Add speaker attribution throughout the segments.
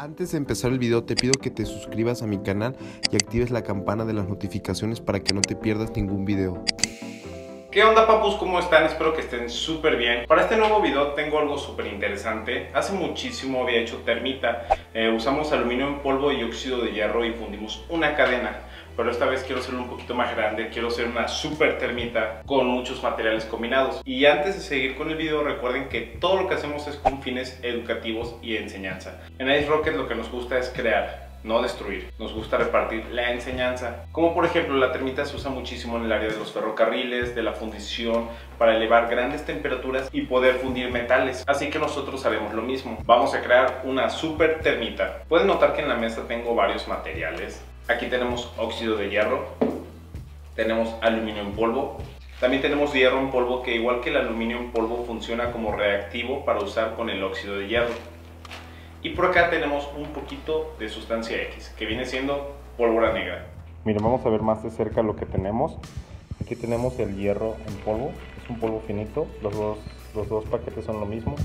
Speaker 1: Antes de empezar el video te pido que te suscribas a mi canal y actives la campana de las notificaciones para que no te pierdas ningún video.
Speaker 2: ¿Qué onda papus? ¿Cómo están? Espero que estén súper bien. Para este nuevo video tengo algo súper interesante. Hace muchísimo había hecho termita. Eh, usamos aluminio en polvo y óxido de hierro y fundimos una cadena. Pero esta vez quiero hacerlo un poquito más grande. Quiero hacer una super termita con muchos materiales combinados. Y antes de seguir con el video recuerden que todo lo que hacemos es con fines educativos y enseñanza. En Ice Rocket lo que nos gusta es crear no destruir. Nos gusta repartir la enseñanza. Como por ejemplo la termita se usa muchísimo en el área de los ferrocarriles, de la fundición, para elevar grandes temperaturas y poder fundir metales. Así que nosotros haremos lo mismo. Vamos a crear una super termita. Pueden notar que en la mesa tengo varios materiales. Aquí tenemos óxido de hierro, tenemos aluminio en polvo, también tenemos hierro en polvo que igual que el aluminio en polvo funciona como reactivo para usar con el óxido de hierro. Y por acá tenemos un poquito de sustancia X, que viene siendo pólvora negra.
Speaker 3: Miren, vamos a ver más de cerca lo que tenemos. Aquí tenemos el hierro en polvo, es un polvo finito, los dos, los dos paquetes son lo mismo.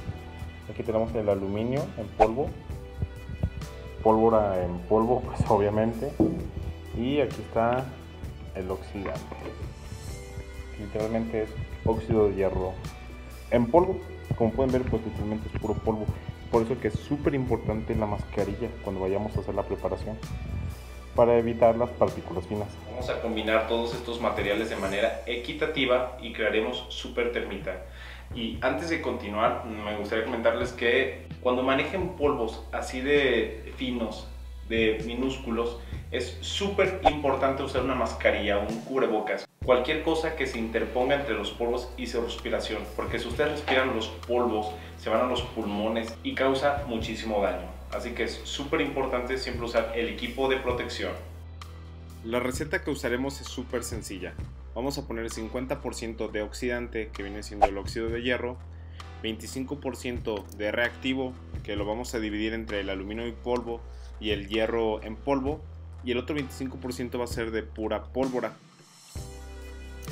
Speaker 3: Aquí tenemos el aluminio en polvo, pólvora en polvo, pues obviamente. Y aquí está el oxidante. Literalmente es óxido de hierro en polvo. Como pueden ver, pues literalmente es puro polvo. Por eso que es súper importante la mascarilla cuando vayamos a hacer la preparación para evitar las partículas finas.
Speaker 2: Vamos a combinar todos estos materiales de manera equitativa y crearemos super termita. Y antes de continuar, me gustaría comentarles que cuando manejen polvos así de finos, de minúsculos, es súper importante usar una mascarilla, un cubrebocas, cualquier cosa que se interponga entre los polvos y su respiración, porque si ustedes respiran los polvos, se van a los pulmones y causa muchísimo daño. Así que es súper importante siempre usar el equipo de protección. La receta que usaremos es súper sencilla. Vamos a poner 50% de oxidante, que viene siendo el óxido de hierro, 25% de reactivo, que lo vamos a dividir entre el aluminio y polvo y el hierro en polvo, y el otro 25% va a ser de pura pólvora.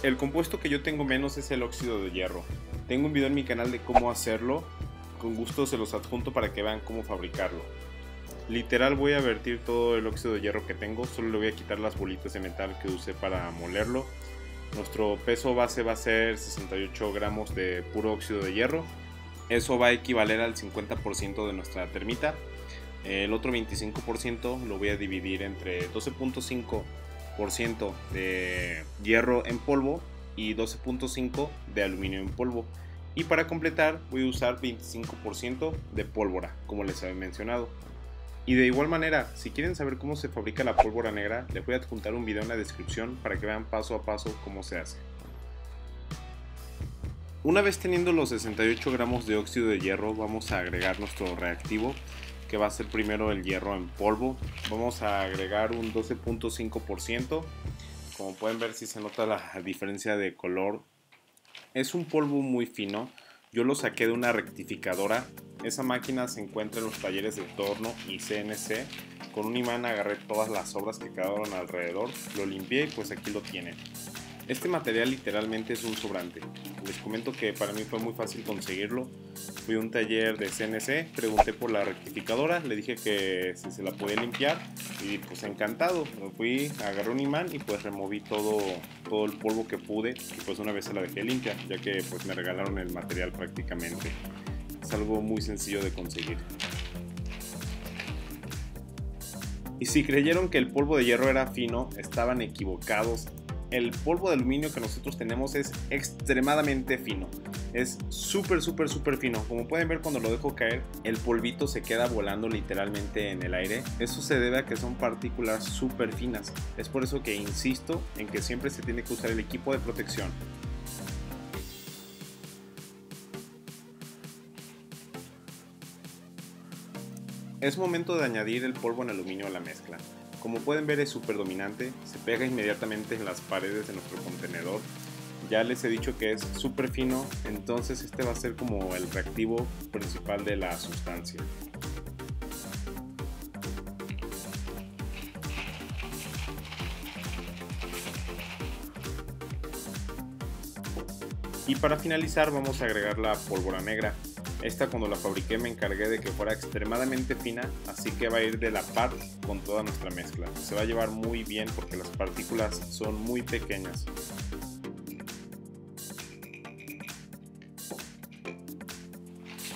Speaker 2: El compuesto que yo tengo menos es el óxido de hierro. Tengo un video en mi canal de cómo hacerlo, con gusto se los adjunto para que vean cómo fabricarlo. Literal voy a vertir todo el óxido de hierro que tengo, solo le voy a quitar las bolitas de metal que usé para molerlo. Nuestro peso base va a ser 68 gramos de puro óxido de hierro. Eso va a equivaler al 50% de nuestra termita. El otro 25% lo voy a dividir entre 12.5% de hierro en polvo y 12.5% de aluminio en polvo. Y para completar voy a usar 25% de pólvora, como les había mencionado. Y de igual manera, si quieren saber cómo se fabrica la pólvora negra, les voy a adjuntar un video en la descripción para que vean paso a paso cómo se hace. Una vez teniendo los 68 gramos de óxido de hierro, vamos a agregar nuestro reactivo que va a ser primero el hierro en polvo. Vamos a agregar un 12.5%. Como pueden ver si se nota la diferencia de color. Es un polvo muy fino. Yo lo saqué de una rectificadora. Esa máquina se encuentra en los talleres de torno y CNC. Con un imán agarré todas las obras que quedaron alrededor. Lo limpié y pues aquí lo tienen. Este material literalmente es un sobrante. Les comento que para mí fue muy fácil conseguirlo. Fui a un taller de CNC, pregunté por la rectificadora, le dije que si se la podía limpiar y pues encantado. Fui, agarré un imán y pues removí todo, todo el polvo que pude y pues una vez se la dejé limpia, ya que pues me regalaron el material prácticamente. Algo muy sencillo de conseguir. Y si creyeron que el polvo de hierro era fino, estaban equivocados el polvo de aluminio que nosotros tenemos es extremadamente fino. Es súper, súper, súper fino. Como pueden ver cuando lo dejo caer, el polvito se queda volando literalmente en el aire. Eso se debe a que son partículas súper finas. Es por eso que insisto en que siempre se tiene que usar el equipo de protección. Es momento de añadir el polvo en aluminio a la mezcla. Como pueden ver es súper dominante, se pega inmediatamente en las paredes de nuestro contenedor. Ya les he dicho que es súper fino, entonces este va a ser como el reactivo principal de la sustancia. Y para finalizar vamos a agregar la pólvora negra. Esta cuando la fabriqué me encargué de que fuera extremadamente fina, así que va a ir de la par con toda nuestra mezcla. Se va a llevar muy bien porque las partículas son muy pequeñas.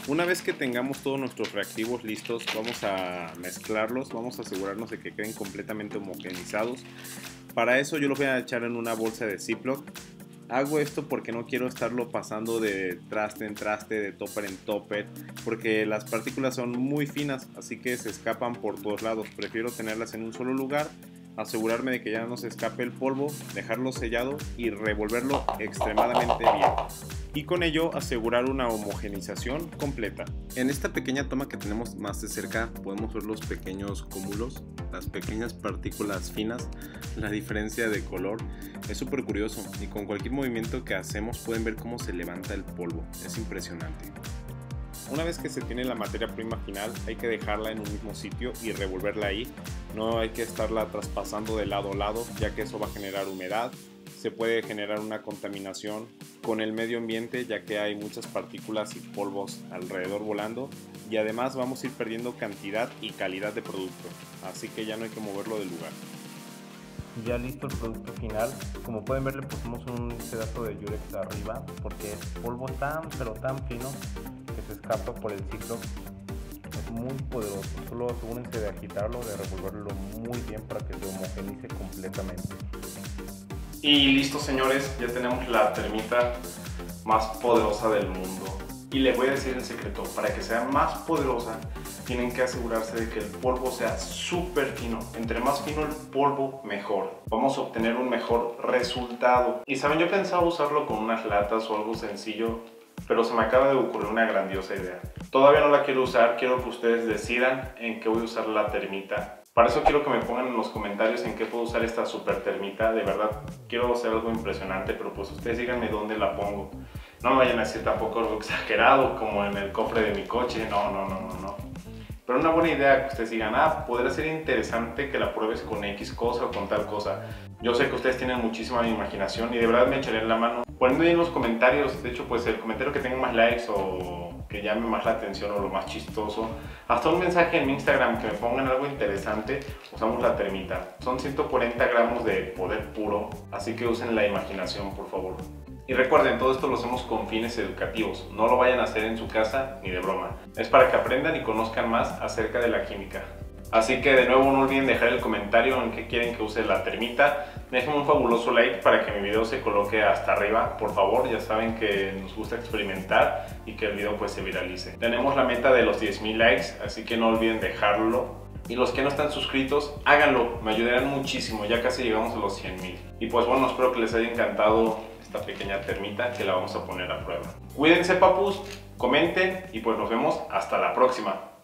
Speaker 2: Una vez que tengamos todos nuestros reactivos listos, vamos a mezclarlos, vamos a asegurarnos de que queden completamente homogenizados. Para eso yo los voy a echar en una bolsa de Ziploc Hago esto porque no quiero estarlo pasando de traste en traste, de topper en topper, porque las partículas son muy finas, así que se escapan por todos lados. Prefiero tenerlas en un solo lugar, asegurarme de que ya no se escape el polvo, dejarlo sellado y revolverlo extremadamente bien y con ello asegurar una homogenización completa. En esta pequeña toma que tenemos más de cerca podemos ver los pequeños cúmulos, las pequeñas partículas finas, la diferencia de color. Es súper curioso y con cualquier movimiento que hacemos pueden ver cómo se levanta el polvo. Es impresionante. Una vez que se tiene la materia prima final, hay que dejarla en un mismo sitio y revolverla ahí. No hay que estarla traspasando de lado a lado, ya que eso va a generar humedad se puede generar una contaminación con el medio ambiente ya que hay muchas partículas y polvos alrededor volando y además vamos a ir perdiendo cantidad y calidad de producto, así que ya no hay que moverlo del lugar.
Speaker 3: Ya listo el producto final, como pueden ver le pusimos un pedazo de yurex arriba porque es polvo tan pero tan fino que se escapa por el ciclo es muy poderoso. Solo asegúrense de agitarlo, de revolverlo muy bien para que se homogenice completamente.
Speaker 2: Y listo señores, ya tenemos la termita más poderosa del mundo. Y les voy a decir el secreto, para que sea más poderosa tienen que asegurarse de que el polvo sea súper fino. Entre más fino el polvo, mejor. Vamos a obtener un mejor resultado. Y saben, yo pensaba usarlo con unas latas o algo sencillo, pero se me acaba de ocurrir una grandiosa idea. Todavía no la quiero usar, quiero que ustedes decidan en qué voy a usar la termita. Para eso quiero que me pongan en los comentarios en qué puedo usar esta super termita. De verdad, quiero hacer algo impresionante, pero pues ustedes díganme dónde la pongo. No me vayan a decir tampoco algo exagerado, como en el cofre de mi coche. No, no, no, no, no. Pero una buena idea que ustedes digan, ah, podría ser interesante que la pruebes con X cosa o con tal cosa. Yo sé que ustedes tienen muchísima imaginación y de verdad me echaré en la mano. Poniendo ahí en los comentarios, de hecho, pues el comentario que tenga más likes o que llame más la atención o lo más chistoso. Hasta un mensaje en mi Instagram que me pongan algo interesante, usamos la termita. Son 140 gramos de poder puro, así que usen la imaginación por favor. Y recuerden, todo esto lo hacemos con fines educativos, no lo vayan a hacer en su casa ni de broma. Es para que aprendan y conozcan más acerca de la química. Así que de nuevo no olviden dejar el comentario en qué quieren que use la termita. Déjenme un fabuloso like para que mi video se coloque hasta arriba, por favor. Ya saben que nos gusta experimentar y que el video pues se viralice. Tenemos la meta de los 10.000 likes, así que no olviden dejarlo. Y los que no están suscritos, háganlo, me ayudarán muchísimo, ya casi llegamos a los 100.000. Y pues bueno, espero que les haya encantado esta pequeña termita que la vamos a poner a prueba. Cuídense papus, comenten y pues nos vemos hasta la próxima.